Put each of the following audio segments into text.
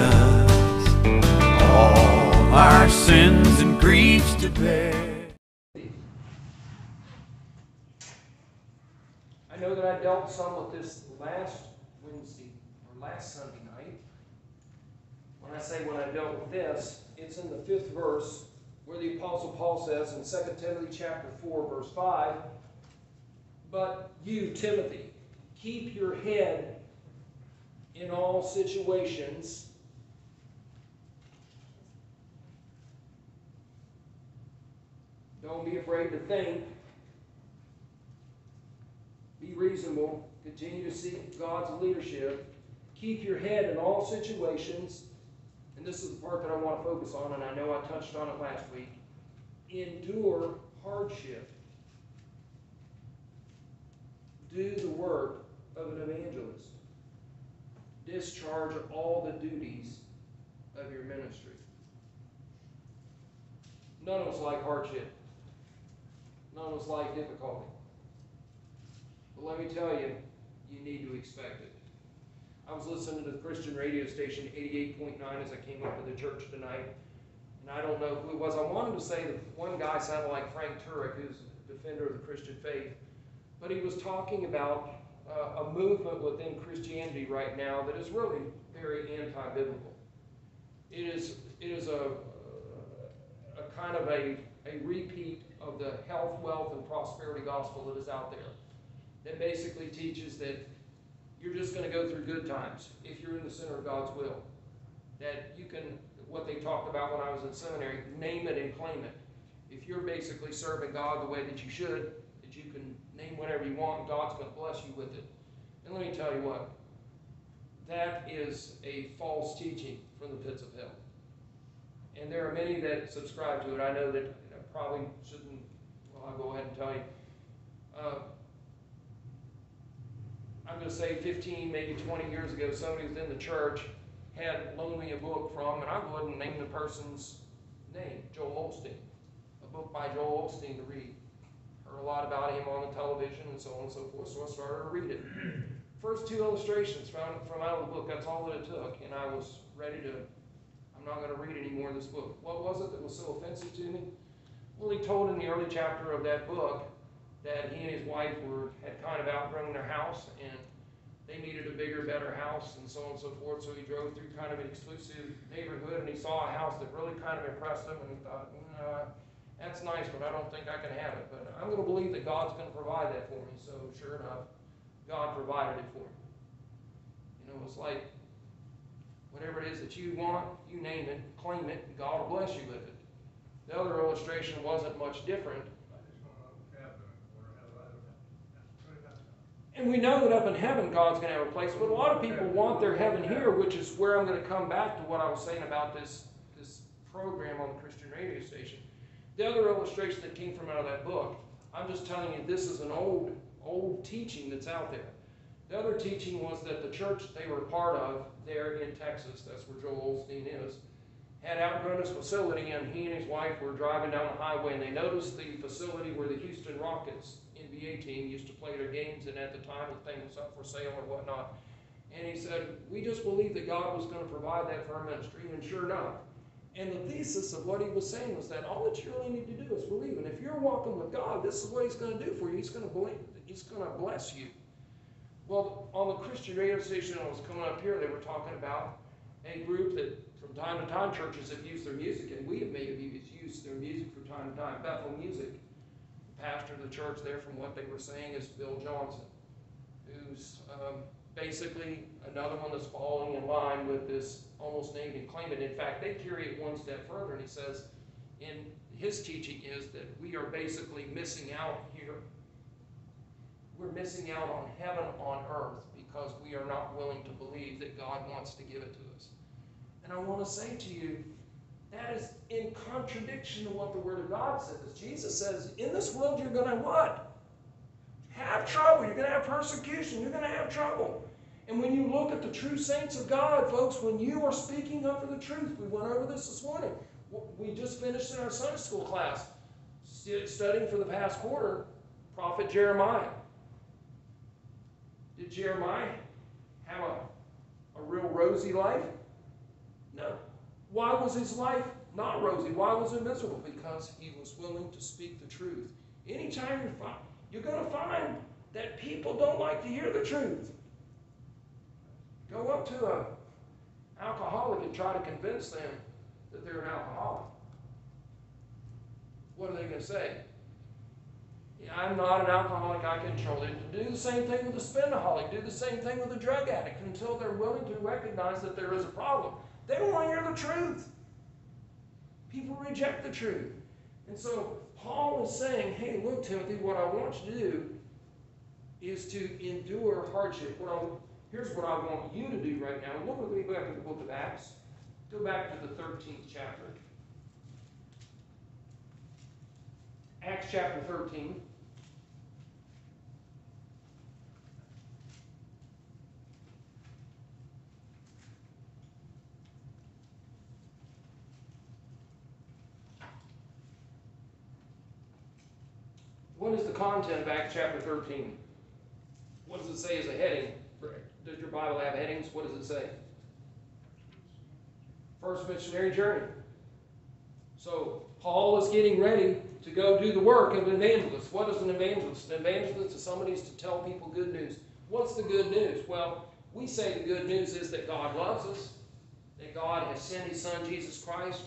Jesus, all our sins and griefs to bear. I know that I dealt some with this last Wednesday or last Sunday night. When I say when I dealt with this, it's in the fifth verse where the Apostle Paul says in 2 Timothy chapter 4, verse 5, But you, Timothy, keep your head in all situations. Don't be afraid to think. Be reasonable. Continue to seek God's leadership. Keep your head in all situations. And this is the part that I want to focus on, and I know I touched on it last week. Endure hardship. Do the work of an evangelist. Discharge all the duties of your ministry. None of us like hardship. None us like difficulty. But let me tell you, you need to expect it. I was listening to the Christian radio station 88.9 as I came up to the church tonight. And I don't know who it was. I wanted to say that one guy sounded like Frank Turek, who's a defender of the Christian faith. But he was talking about uh, a movement within Christianity right now that is really very anti-biblical. It is, it is a, a kind of a, a repeat of the health, wealth, and prosperity gospel that is out there. That basically teaches that you're just going to go through good times if you're in the center of God's will. That you can, what they talked about when I was in seminary, name it and claim it. If you're basically serving God the way that you should, that you can name whatever you want, God's going to bless you with it. And let me tell you what, that is a false teaching from the pits of hell. And there are many that subscribe to it. I know that I probably shouldn't, well, I'll go ahead and tell you. Uh, I'm going to say 15, maybe 20 years ago, somebody within the church had loaned me a book from, and I'll go ahead and name the person's name, Joel Osteen. A book by Joel Osteen to read. Heard a lot about him on the television and so on and so forth, so I started to read it. First two illustrations from, from out of the book, that's all that it took, and I was ready to, I'm not going to read any more of this book. What was it that was so offensive to me? Well, he told in the early chapter of that book that he and his wife were had kind of outgrown their house and they needed a bigger, better house and so on and so forth. So he drove through kind of an exclusive neighborhood and he saw a house that really kind of impressed him and he thought, know, that's nice, but I don't think I can have it. But I'm going to believe that God's going to provide that for me. So sure enough, God provided it for him. You know, it's like whatever it is that you want, you name it, claim it, and God will bless you with it. The other illustration wasn't much different. And we know that up in heaven, God's going to have a place. But a lot of people want their heaven here, which is where I'm going to come back to what I was saying about this, this program on the Christian radio station. The other illustration that came from out of that book, I'm just telling you, this is an old, old teaching that's out there. The other teaching was that the church they were part of there in Texas, that's where Joel Osteen is, had outgrown his facility, and he and his wife were driving down the highway, and they noticed the facility where the Houston Rockets NBA team used to play their games, and at the time the thing was up for sale or whatnot. And he said, We just believed that God was going to provide that for our ministry, and sure enough. And the thesis of what he was saying was that all that you really need to do is believe. And if you're walking with God, this is what he's going to do for you. He's going to believe, he's going to bless you. Well, on the Christian radio station I was coming up here, they were talking about a group that from time to time churches have used their music, and we have maybe used their music from time to time, Bethel Music. The pastor of the church there, from what they were saying, is Bill Johnson, who's um, basically another one that's falling in line with this almost name and claim. In fact, they carry it one step further, and he says, in his teaching is that we are basically missing out here. We're missing out on heaven on earth because we are not willing to believe that God wants to give it to us. And I want to say to you, that is in contradiction to what the Word of God says. Jesus says, in this world you're going to what? Have trouble. You're going to have persecution. You're going to have trouble. And when you look at the true saints of God, folks, when you are speaking up for the truth, we went over this this morning. We just finished in our Sunday school class studying for the past quarter prophet Jeremiah. Did Jeremiah have a, a real rosy life? No. Why was his life not rosy? Why was it miserable? Because he was willing to speak the truth. Anytime you're, fi- you're going to find that people don't like to hear the truth. Go up to a alcoholic and try to convince them that they're an alcoholic. What are they going to say? I'm not an alcoholic, I control it. Do the same thing with a spendaholic. Do the same thing with a drug addict until they're willing to recognize that there is a problem. They don't want to hear the truth. People reject the truth. And so Paul is saying, hey, look, Timothy, what I want you to do is to endure hardship. What I, here's what I want you to do right now. Look with me back at the book of Acts. Go back to the 13th chapter. Acts chapter 13. What is the content of Acts chapter 13? What does it say as a heading? Does your Bible have headings? What does it say? First missionary journey. So Paul is getting ready to go do the work of an evangelist. What is an evangelist? An evangelist is somebody who's to tell people good news. What's the good news? Well, we say the good news is that God loves us, that God has sent His Son Jesus Christ,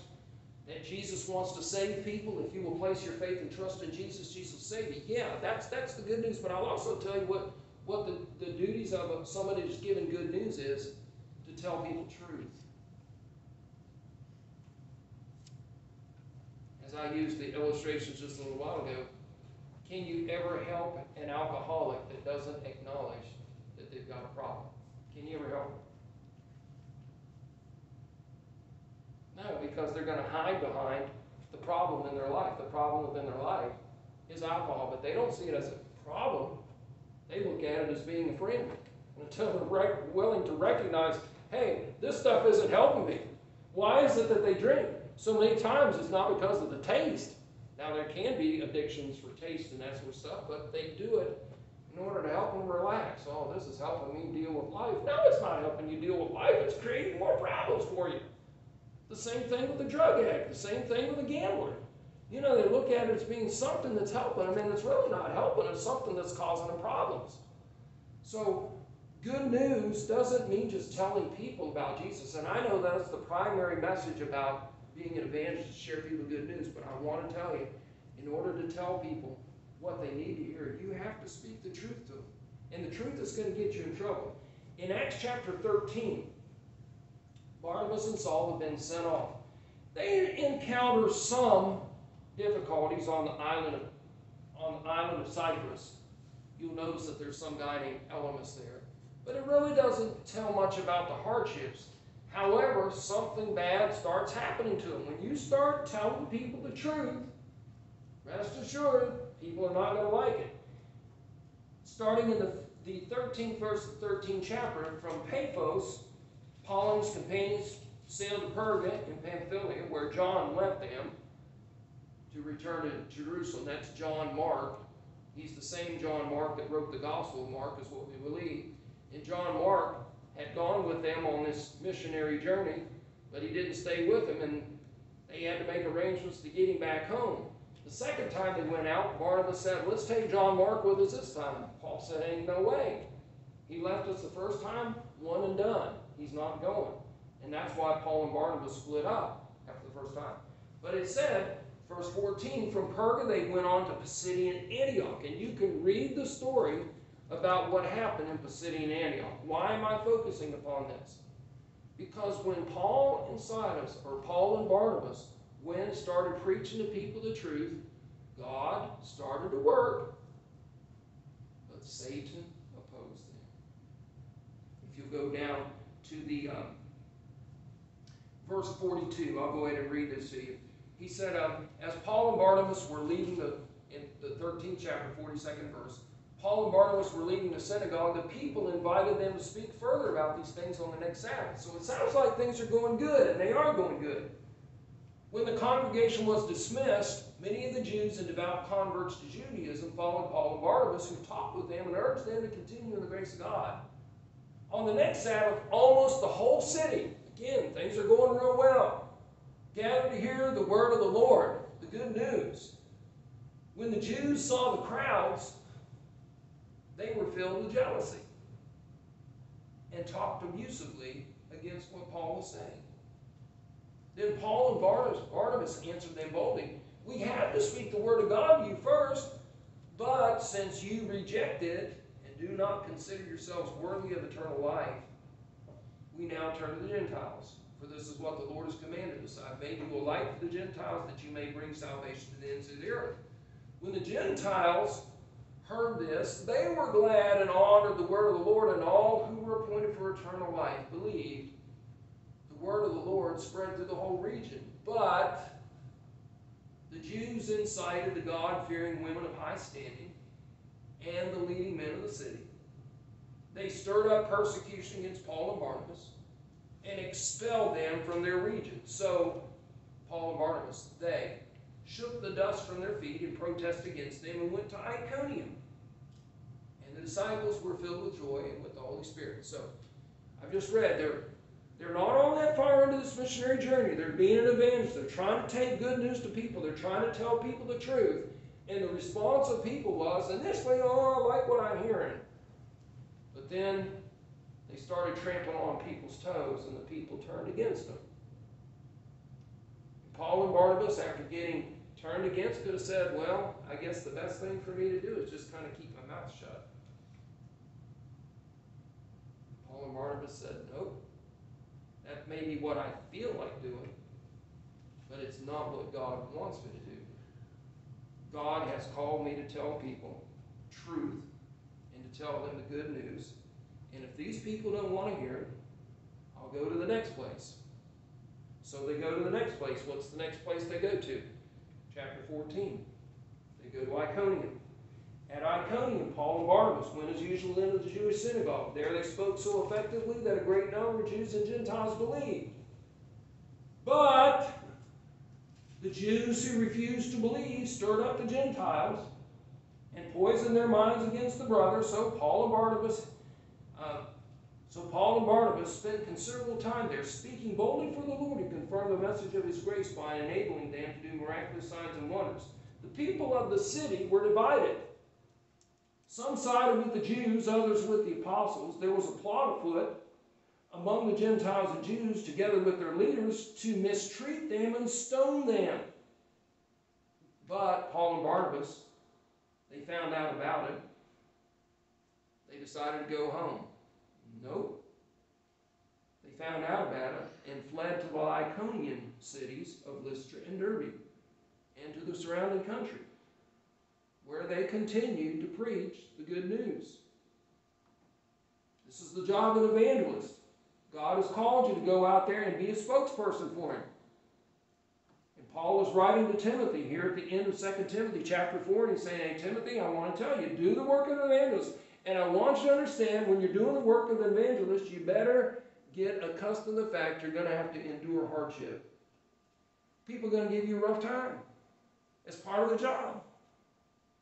that Jesus wants to save people. If you will place your faith and trust in Jesus, Jesus will save you. Yeah, that's that's the good news. But I'll also tell you what what the, the duties of somebody who's given good news is to tell people truth. As I used the illustrations just a little while ago, can you ever help an alcoholic that doesn't acknowledge that they've got a problem? Can you ever help them? No, because they're going to hide behind the problem in their life. The problem within their life is alcohol, but they don't see it as a problem. They look at it as being a friend. And Until they're willing to recognize, hey, this stuff isn't helping me. Why is it that they drink? So many times it's not because of the taste. Now there can be addictions for taste and that sort of stuff, but they do it in order to help them relax. Oh, this is helping me deal with life. No, it's not helping you deal with life. It's creating more problems for you. The same thing with the drug addict. The same thing with the gambler. You know, they look at it as being something that's helping them, and it's really not helping. It's something that's causing them problems. So, good news doesn't mean just telling people about Jesus. And I know that's the primary message about being an evangelist, to share people good news. But I want to tell you, in order to tell people what they need to hear, you have to speak the truth to them. And the truth is going to get you in trouble. In Acts chapter 13, Barnabas and Saul have been sent off. They encounter some difficulties on the island of, on the island of Cyprus. You'll notice that there's some guy named Elymas there. But it really doesn't tell much about the hardships. However, something bad starts happening to them. When you start telling people the truth, rest assured, people are not going to like it. Starting in the, the 13th verse of the 13th chapter, from Paphos, Paul and his companions sailed to Perga in Pamphylia, where John left them to return to Jerusalem. That's John Mark. He's the same John Mark that wrote the Gospel of Mark, is what we believe. And John Mark had gone with them on this missionary journey, but he didn't stay with them, and they had to make arrangements to get him back home. The second time they went out, Barnabas said, Let's take John Mark with us this time. Paul said, Ain't no way. He left us the first time, one and done. He's not going. And that's why Paul and Barnabas split up after the first time. But it said, verse 14, from Perga they went on to Pisidian Antioch. And you can read the story about what happened in Pisidian Antioch. Why am I focusing upon this? Because when Paul and Silas, or Paul and Barnabas, went and started preaching to people the truth, God started to work, but Satan opposed them. If you go down to the um, verse 42, I'll go ahead and read this to you. He said, um, as Paul and Barnabas were leaving the, in the 13th chapter, 42nd verse, Paul and Barnabas were leaving the synagogue. The people invited them to speak further about these things on the next Sabbath. So it sounds like things are going good, and they are going good. When the congregation was dismissed, many of the Jews and devout converts to Judaism followed Paul and Barnabas, who talked with them and urged them to continue in the grace of God. On the next Sabbath, almost the whole city, Again, things are going real well. Gather to hear the word of the Lord, the good news. When the Jews saw the crowds, they were filled with jealousy and talked abusively against what Paul was saying. Then Paul and Barnabas, answered them boldly We have to speak the word of God to you first, but since you reject it and do not consider yourselves worthy of eternal life, we now turn to the Gentiles. For this is what the Lord has commanded us. I've made you a light to the Gentiles that you may bring salvation to the ends of the earth. When the Gentiles heard this, they were glad and honored the word of the Lord, and all who were appointed for eternal life believed. The word of the Lord spread through the whole region. But the Jews incited the God fearing women of high standing and the leading men of the city. They stirred up persecution against Paul and Barnabas and expelled them from their region. So, Paul and Barnabas, they shook the dust from their feet in protest against them and went to Iconium. And the disciples were filled with joy and with the Holy Spirit. So, I've just read they're they're not all that far into this missionary journey. They're being an evangelist. They're trying to take good news to people. They're trying to tell people the truth. And the response of people was initially, oh, I like what I'm hearing. But then they started trampling on people's toes, and the people turned against them. Paul and Barnabas, after getting turned against, could have said, Well, I guess the best thing for me to do is just kind of keep my mouth shut. Paul and Barnabas said, Nope. That may be what I feel like doing, but it's not what God wants me to do. God has called me to tell people truth and to tell them the good news. And if these people don't want to hear it, I'll go to the next place. So they go to the next place. What's the next place they go to? Chapter 14. They go to Iconium. At Iconium, Paul and Barnabas went as usual into the Jewish synagogue. There they spoke so effectively that a great number of Jews and Gentiles believed. But the Jews who refused to believe stirred up the Gentiles and poisoned their minds against the brothers. So Paul and Barnabas, uh, so Paul and Barnabas spent considerable time there, speaking boldly for the Lord to confirm the message of His grace by enabling them to do miraculous signs and wonders. The people of the city were divided. Some sided with the Jews, others with the apostles. There was a plot afoot among the Gentiles and Jews, together with their leaders, to mistreat them and stone them. But Paul and Barnabas, they found out about it. They decided to go home. Nope. They found out about it and fled to the Lycaonian cities of Lystra and Derbe and to the surrounding country where they continued to preach the good news. This is the job of an evangelist. God has called you to go out there and be a spokesperson for Him. And Paul is writing to Timothy here at the end of 2 Timothy chapter 4, and he's saying, Hey, Timothy, I want to tell you, do the work of an evangelist. And I want you to understand when you're doing the work of an evangelist, you better get accustomed to the fact you're going to have to endure hardship. People are going to give you a rough time. It's part of the job.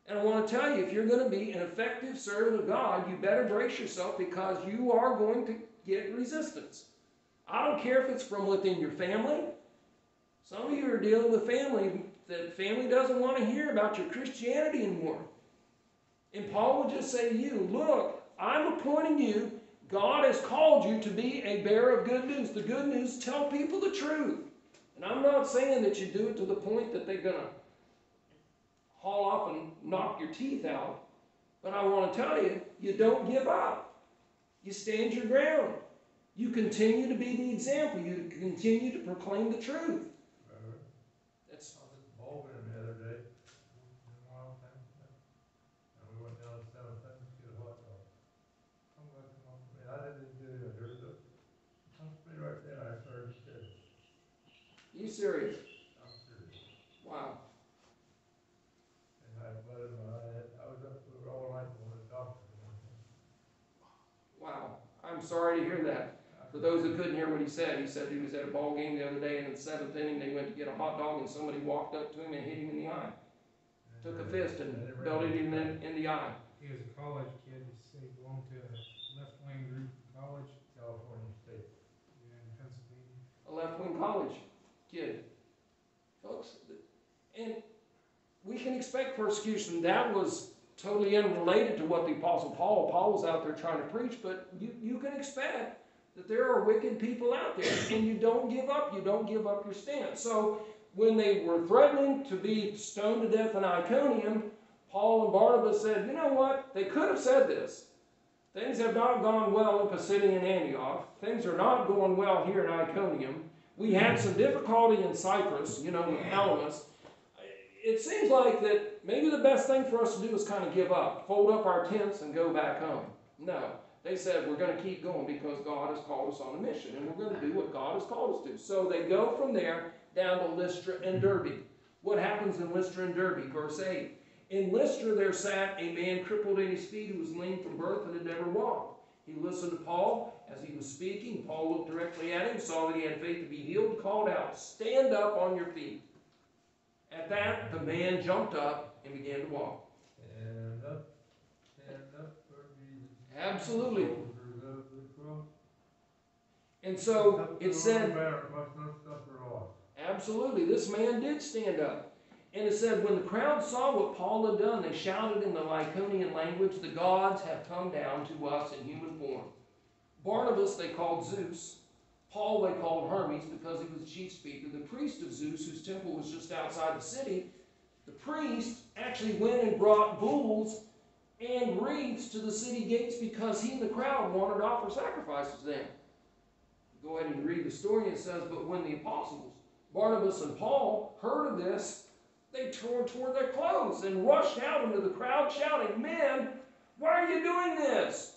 And I want to tell you, if you're going to be an effective servant of God, you better brace yourself because you are going to get resistance. I don't care if it's from within your family. Some of you are dealing with family that family doesn't want to hear about your Christianity anymore. And Paul would just say to you, look, I'm appointing you. God has called you to be a bearer of good news. The good news, tell people the truth. And I'm not saying that you do it to the point that they're going to haul off and knock your teeth out. But I want to tell you, you don't give up. You stand your ground. You continue to be the example. You continue to proclaim the truth. those that couldn't hear what he said, he said he was at a ball game the other day, and in the seventh inning, they went to get a hot dog, and somebody walked up to him and hit him in the eye. Took a fist and belted him in, in the eye. He was a college kid. He belonged to a left wing group college. California State. In Pennsylvania. A left wing college kid. Folks, and we can expect persecution. That was totally unrelated to what the Apostle Paul. Paul was out there trying to preach, but you, you can expect that there are wicked people out there, and you don't give up. You don't give up your stand. So when they were threatening to be stoned to death in Iconium, Paul and Barnabas said, you know what? They could have said this. Things have not gone well in Pisidian Antioch. Things are not going well here in Iconium. We had some difficulty in Cyprus, you know, with Elymas. It seems like that maybe the best thing for us to do is kind of give up, fold up our tents and go back home. No, they said we're going to keep going because God has called us on a mission and we're going to do what God has called us to. So they go from there down to Lystra and Derbe. What happens in Lystra and Derbe? Verse 8. In Lystra there sat a man crippled in his feet who was lame from birth and had never walked. He listened to Paul as he was speaking. Paul looked directly at him, saw that he had faith to be healed, called out, Stand up on your feet. At that, the man jumped up and began to walk. Stand up, stand up for Jesus. Absolutely. Shoulders of the cross. And so it said, Lord Mayor must not suffer loss. absolutely, this man did stand up. And it said, when the crowd saw what Paul had done, they shouted in the Lycaonian language, The gods have come down to us in human form. Barnabas they called Zeus. Paul they called Hermes because he was the chief speaker. The priest of Zeus, whose temple was just outside the city, the priest actually went and brought bulls and wreaths to the city gates because he and the crowd wanted to offer sacrifices them. Go ahead and read the story. It says, But when the apostles, Barnabas and Paul, heard of this, they tore, tore their clothes and rushed out into the crowd, shouting, Men, why are you doing this?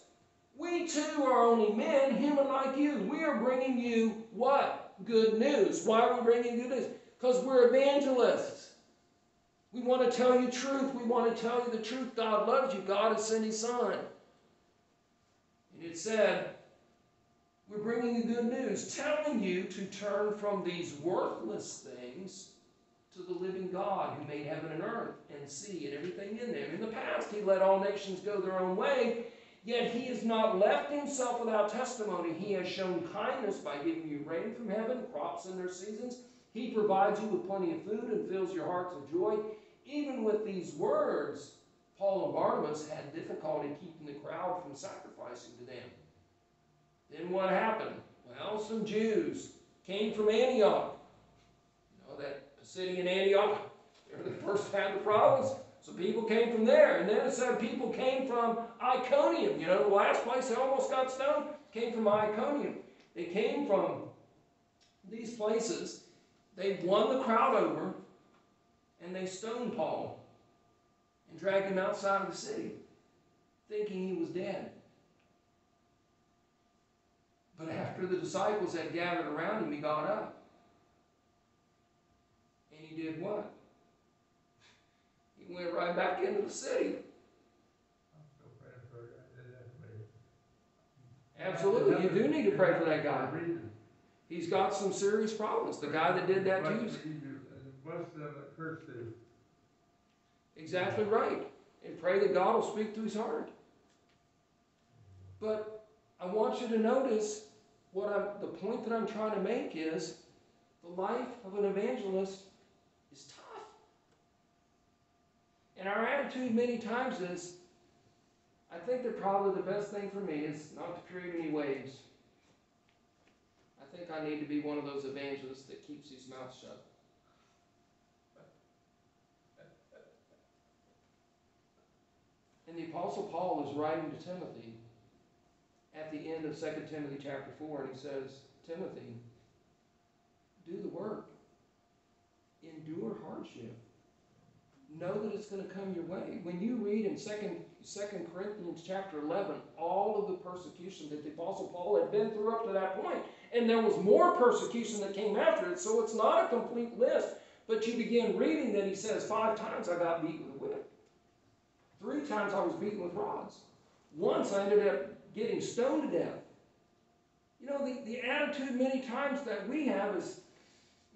We too are only men, human like you. We are bringing you what? Good news. Why are we bringing good news? Because we're evangelists. We want to tell you truth. We want to tell you the truth. God loves you. God has sent His Son. And it said, We're bringing you good news, telling you to turn from these worthless things to the living God who made heaven and earth and sea and everything in them. In the past, He let all nations go their own way, yet He has not left Himself without testimony. He has shown kindness by giving you rain from heaven, crops in their seasons. He provides you with plenty of food and fills your hearts with joy. Even with these words, Paul and Barnabas had difficulty keeping the crowd from sacrificing to them. Then what happened? Well, some Jews came from Antioch. You know, that Pisidian Antioch, they were the first to have the province. So people came from there. And then it said people came from Iconium. You know, the last place they almost got stoned came from Iconium. They came from these places. They won the crowd over and they stoned Paul and dragged him outside of the city, thinking he was dead. But after the disciples had gathered around him, he got up. And he did what? He went right back into the city. Absolutely, you do need to pray for that guy. He's got some serious problems. The guy that did that to you. Bless them that curse you. Exactly right. And pray that God will speak to his heart. But I want you to notice what I'm, the point that I'm trying to make is the life of an evangelist is tough. And our attitude many times is, I think that probably the best thing for me is not to create any waves. I think I need to be one of those evangelists that keeps his mouth shut. And the Apostle Paul is writing to Timothy at the end of 2 Timothy chapter 4, and he says, Timothy, do the work, endure hardship. Know that it's going to come your way. When you read in 2, 2 Corinthians chapter 11 all of the persecution that the Apostle Paul had been through up to that point, and there was more persecution that came after it, so it's not a complete list, but you begin reading that he says, Five times I got beat with a whip. Three times I was beaten with rods. Once I ended up getting stoned to death. You know, the, the attitude many times that we have is,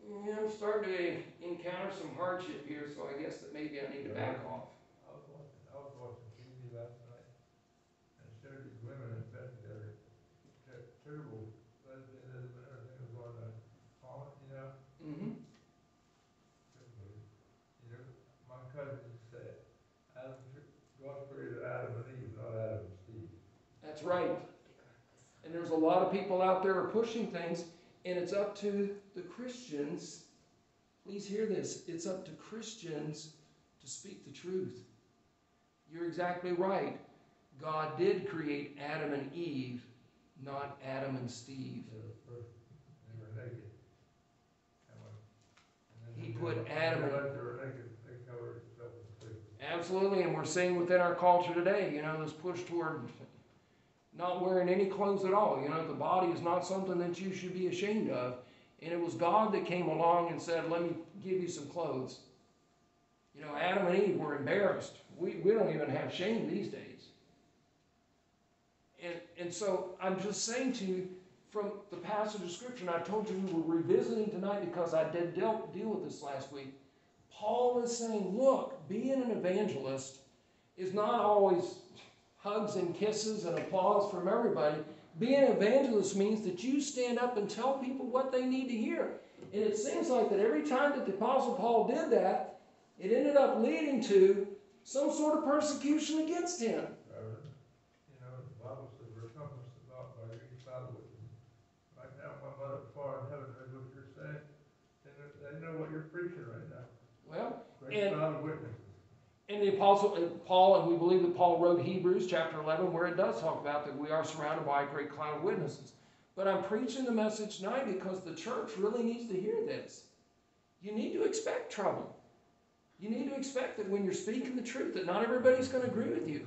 you know, I'm starting to encounter some hardship here, so I guess that maybe I need to back off. I was watching, I was watching TV last night, and it showed these women in bed together, ter- terrible lesbianism and everything was going on, Call it, you know, Mm-hmm. couldn't believe it. You know, my cousin said, right. And there's a lot of people out there are pushing things, and it's up to the Christians. Please hear this. It's up to Christians to speak the truth. You're exactly right. God did create Adam and Eve, not Adam and Steve. They were first, they were naked. And when- and then He put Adam and- realized They were naked, they covered themselves with sleep. Absolutely, and we're seeing within our culture today, you know, this push toward not wearing any clothes at all. You know, the body is not something that you should be ashamed of. And it was God that came along and said, Let me give you some clothes. You know, Adam and Eve were embarrassed. We, we don't even have shame these days. And, and so I'm just saying to you, from the passage of Scripture, and I told you we were revisiting tonight because I did deal, deal with this last week. Paul is saying, look, being an evangelist is not always hugs and kisses and applause from everybody. Being an evangelist means that you stand up and tell people what they need to hear. And it seems like that every time that the Apostle Paul did that, it ended up leading to some sort of persecution against him. You know, the Bible says we're compassed by great cloud of witnesses. Right now, my mother far in heaven knows what you're saying, and they- know what you're preaching right now. Well, Great And- witnesses. And the apostle Paul, and we believe that Paul wrote Hebrews chapter 11, where it does talk about that we are surrounded by a great cloud of witnesses. But I'm preaching the message tonight because the church really needs to hear this. You need to expect trouble. You need to expect that when you're speaking the truth, that not everybody's going to agree with you.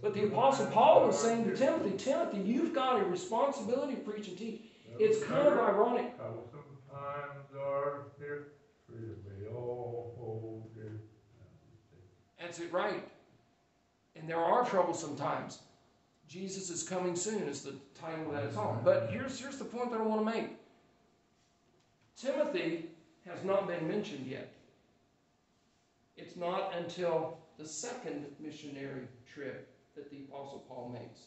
But the apostle Paul was saying to Timothy, Timothy, you've got a responsibility to preach and teach. It's kind of ironic. Troublesome times are here, freedom may all hold dear. It, right. And there are troublesome times. Jesus is coming soon is the title of that on. But here's, here's the point that I want to make. Timothy has not been mentioned yet. It's not until the second missionary trip that the Apostle Paul makes.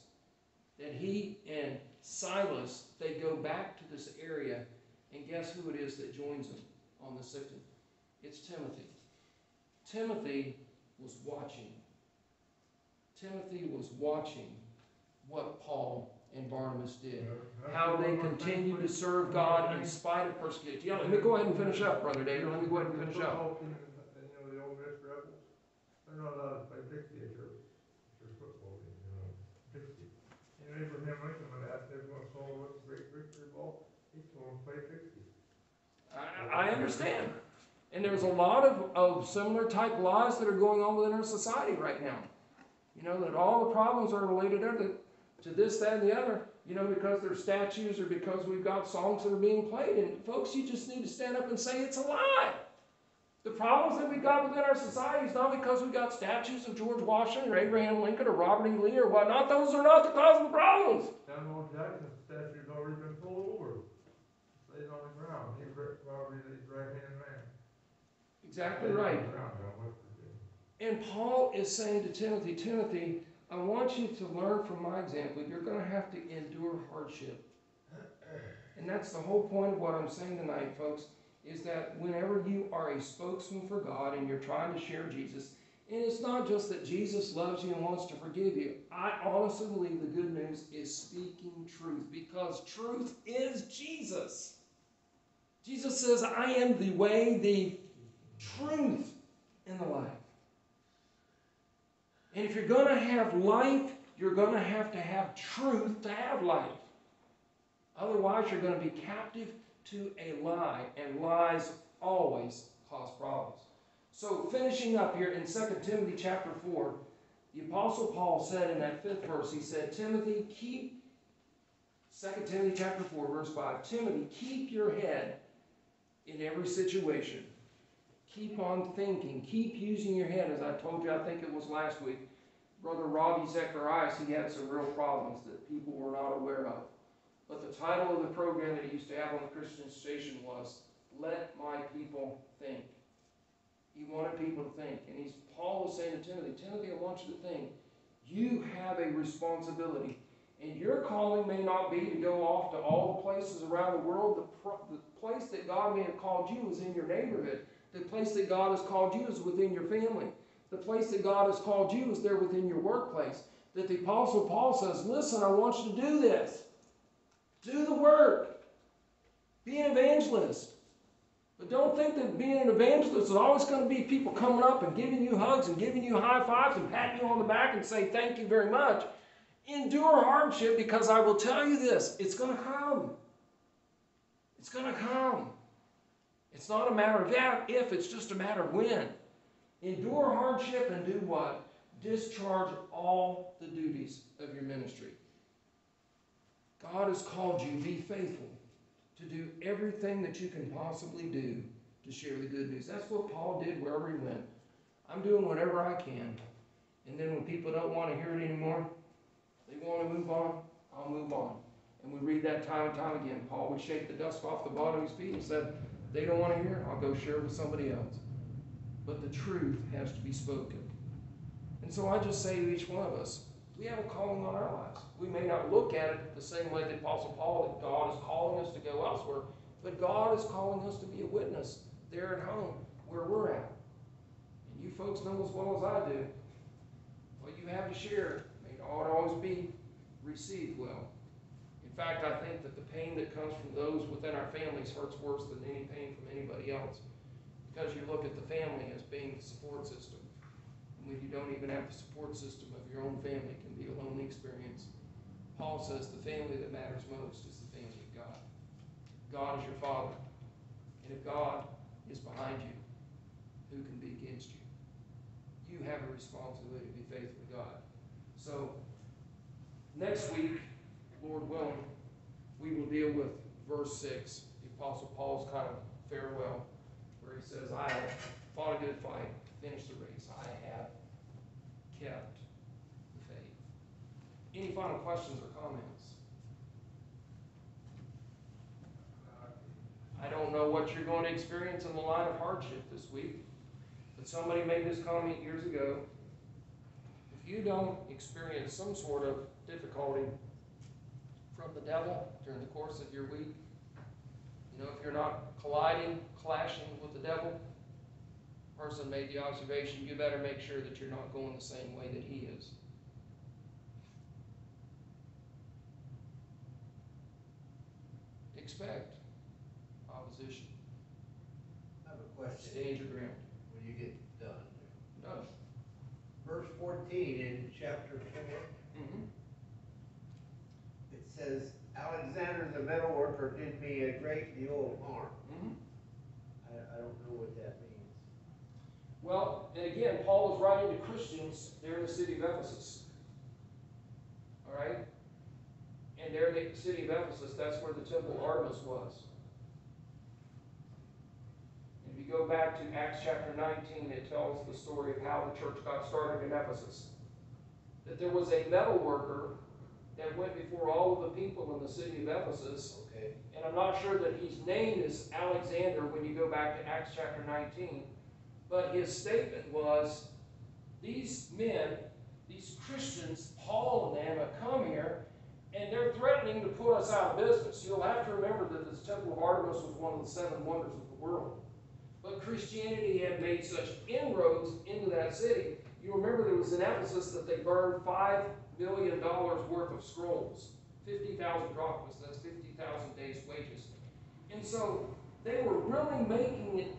That he and Silas, they go back to this area, and guess who it is that joins them on the second? It's Timothy. Timothy was watching. Timothy was watching what Paul and Barnabas did. How they continued to serve God in spite of persecution. Yeah, let me go ahead and finish up, Brother David. Let me go ahead and finish up. Football team, and, you know, the Ole Miss Rebels, they're not allowed to play Dixie at your, your football game, you know, Dixie. You Abraham Lincoln, when asked if going to great victory ball, he told him play Dixie. I, I understand. And there's a lot of, of similar type lies that are going on within our society right now. You know, that all the problems are related to, to this, that, and the other, you know, because there's statues or because we've got songs that are being played. And folks, you just need to stand up and say it's a lie. The problems that we've got within our society is not because we've got statues of George Washington or Abraham Lincoln or Robert E. Lee or whatnot. Those are not the cause of the problems. Samuel Jackson's statue's already been pulled over, laid on the ground, he, Robert E. Lee's right-hand man. Exactly right. And Paul is saying to Timothy, Timothy, I want you to learn from my example. You're going to have to endure hardship. And that's the whole point of what I'm saying tonight, folks, is that whenever you are a spokesman for God and you're trying to share Jesus, and it's not just that Jesus loves you and wants to forgive you. I honestly believe the good news is speaking truth because truth is Jesus. Jesus says, I am the way, the truth, in the life. And if you're going to have life, you're going to have to have truth to have life. Otherwise, you're going to be captive to a lie, and lies always cause problems. So, finishing up here in 2 Timothy chapter 4, the Apostle Paul said in that fifth verse, he said, Timothy, keep, 2 Timothy chapter 4, verse 5, Timothy, keep your head in every situation. Keep on thinking. Keep using your head. As I told you, I think it was last week, Brother Ravi Zacharias, he had some real problems that people were not aware of. But the title of the program that he used to have on the Christian station was Let My People Think. He wanted people to think. And he's Paul was saying to Timothy, Timothy, I want you to think. You have a responsibility. And your calling may not be to go off to all the places around the world. The, the place that God may have called you is in your neighborhood. The place that God has called you is within your family. The place that God has called you is there within your workplace. that the Apostle Paul says, listen, I want you to do this. Do the work. Be an evangelist. But don't think that being an evangelist is always going to be people coming up and giving you hugs and giving you high fives and patting you on the back and say thank you very much. Endure hardship because I will tell you this it's going to come. It's going to come. It's not a matter of if, it's just a matter of when. Endure hardship and do what? Discharge all the duties of your ministry. God has called you, to be faithful to do everything that you can possibly do to share the good news. That's what Paul did wherever he went. I'm doing whatever I can. And then when people don't want to hear it anymore, they want to move on, I'll move on. And we read that time and time again. Paul would shake the dust off the bottom of his feet and said, They don't want to hear it, I'll go share it with somebody else. But the truth has to be spoken. And so I just say to each one of us, we have a calling on our lives. We may not look at it the same way that Apostle Paul, that God is calling us to go elsewhere, but God is calling us to be a witness there at home where we're at. And you folks know as well as I do, what you have to share may not always be received well. In fact, I think that the pain that comes from those within our families hurts worse than any pain from anybody else. Because you look at the family as being the support system. And when you don't even have the support system of your own family, can be a lonely experience. Paul says the family that matters most is the family of God. God is your father. And if God is behind you, who can be against you? You have a responsibility to be faithful to God. So, next week, Lord willing, we will deal with verse 6, the Apostle Paul's kind of farewell, where he says, I have fought a good fight, finished the race, I have kept the faith. Any final questions or comments? I don't know what you're going to experience in the line of hardship this week, but somebody made this comment years ago. If you don't experience some sort of difficulty from the devil during the course of your week, you know, if you're not colliding, clashing with the devil, person made the observation, you better make sure that you're not going the same way that he is. Expect opposition. I have a question Stand your ground. when you get done. No. Verse fourteen in chapter four, Mm-hmm. it says, Alexander the metal worker did me a great deal of harm. Mm-hmm. I, I don't know what that means. Well, and again, Paul is writing to Christians there in the city of Ephesus. All right? And there in the city of Ephesus, that's where the temple of Artemis was. If you go back to Acts chapter 19, it tells the story of how the church got started in Ephesus. That there was a metal worker that went before all of the people in the city of Ephesus Okay, and I'm not sure that his name is Alexander when you go back to Acts chapter 19, but his statement was these men, these Christians, Paul and them, have come here and they're threatening to put us out of business. You'll have to remember that this temple of Artemis was one of the seven wonders of the world. But Christianity had made such inroads into that city. You remember there was in Ephesus that they burned $5 million worth of scrolls. 50,000 drachmas, that's 50,000 days' wages. And so they were really making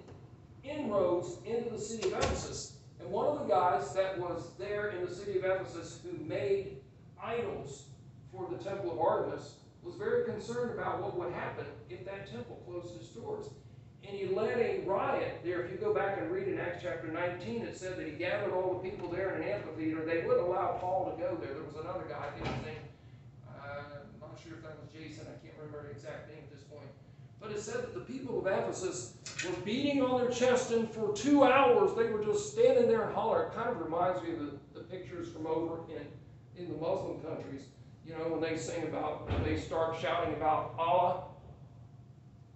inroads into the city of Ephesus. And one of the guys that was there in the city of Ephesus who made idols for the temple of Artemis was very concerned about what would happen if that temple closed its doors. And he led a riot there. If you go back and read in Acts chapter 19, it said that he gathered all the people there in an amphitheater. They wouldn't allow Paul to go there. There was another guy, I think his name uh, I'm not sure if that was Jason, I can't remember the exact name at this point. But it said that the people of Ephesus were beating on their chest, and for two hours they were just standing there and hollering. It kind of reminds me of the, the pictures from over in, in the Muslim countries, you know, when they sing about, when they start shouting about Allah,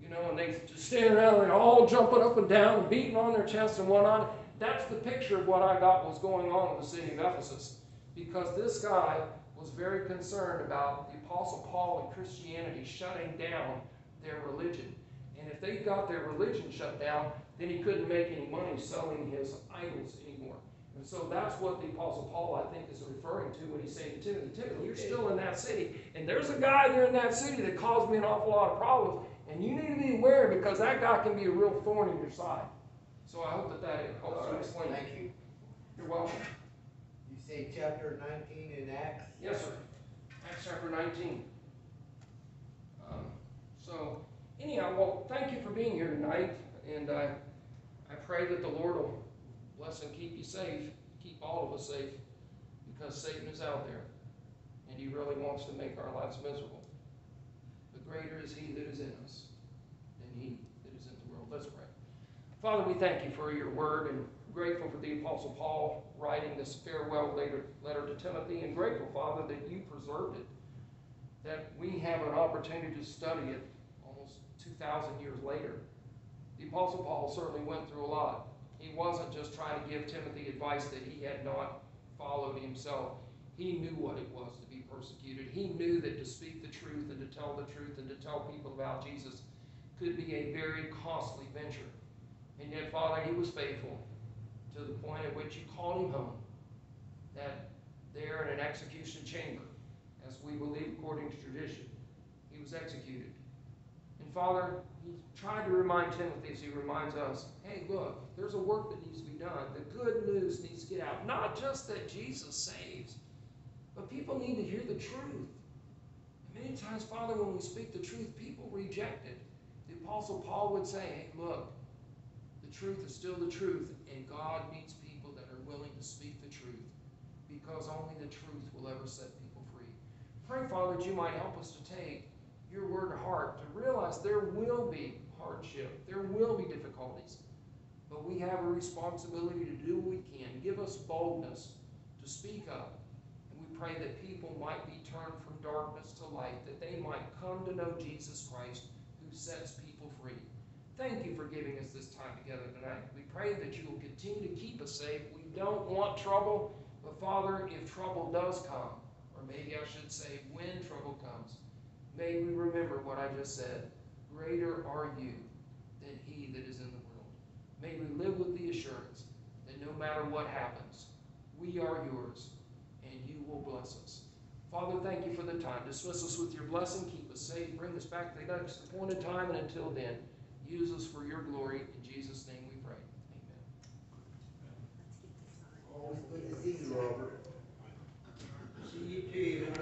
you know, and they just stand around and all jumping up and down and beating on their chests and whatnot. That's the picture of what I got was going on in the city of Ephesus. Because this guy was very concerned about the Apostle Paul and Christianity shutting down their religion. And if they got their religion shut down, then he couldn't make any money selling his idols anymore. And so that's what the Apostle Paul, I think, is referring to when he's saying to Timothy, Timothy, you're still in that city. And there's a guy there in that city that caused me an awful lot of problems. And you need to be aware because that guy can be a real thorn in your side. So I hope that that helps All you right, explain. Thank you. You're welcome. You say chapter nineteen in Acts? Yes, sir. Acts chapter nineteen. Um, So anyhow, well, thank you for being here tonight, and I, I pray that the Lord will bless and keep you safe, keep all of us safe, because Satan is out there, and he really wants to make our lives miserable. Greater is he that is in us than he that is in the world. Let's pray. Father, we thank you for your word and grateful for the Apostle Paul writing this farewell letter, letter to Timothy, and grateful, Father, that you preserved it, that we have an opportunity to study it almost 2,000 years later. The Apostle Paul certainly went through a lot. He wasn't just trying to give Timothy advice that he had not followed himself. He knew what it was to persecuted. He knew that to speak the truth and to tell the truth and to tell people about Jesus could be a very costly venture. And yet, Father, he was faithful to the point at which you called him home. That there in an execution chamber, as we believe according to tradition, he was executed. And Father, he tried to remind Timothy as he reminds us, hey, look, there's a work that needs to be done. The good news needs to get out. Not just that Jesus saves, but people need to hear the truth. And many times, Father, when we speak the truth, people reject it. The Apostle Paul would say, hey, look, the truth is still the truth, and God needs people that are willing to speak the truth, because only the truth will ever set people free. Pray, Father, that you might help us to take your word to heart, to realize there will be hardship, there will be difficulties, but we have a responsibility to do what we can. Give us boldness to speak up, pray that people might be turned from darkness to light, that they might come to know Jesus Christ, who sets people free. Thank you for giving us this time together tonight. We pray that you will continue to keep us safe. We don't want trouble, but Father, if trouble does come, or maybe I should say when trouble comes, may we remember what I just said. Greater are you than he that is in the world. May we live with the assurance that no matter what happens, we are yours will bless us. Father, thank you for the time. Dismiss us with your blessing. Keep us safe. Bring us back to the next appointed time. And until then, use us for your glory. In Jesus' name we pray. Amen. Good to see you, Robert. See you too.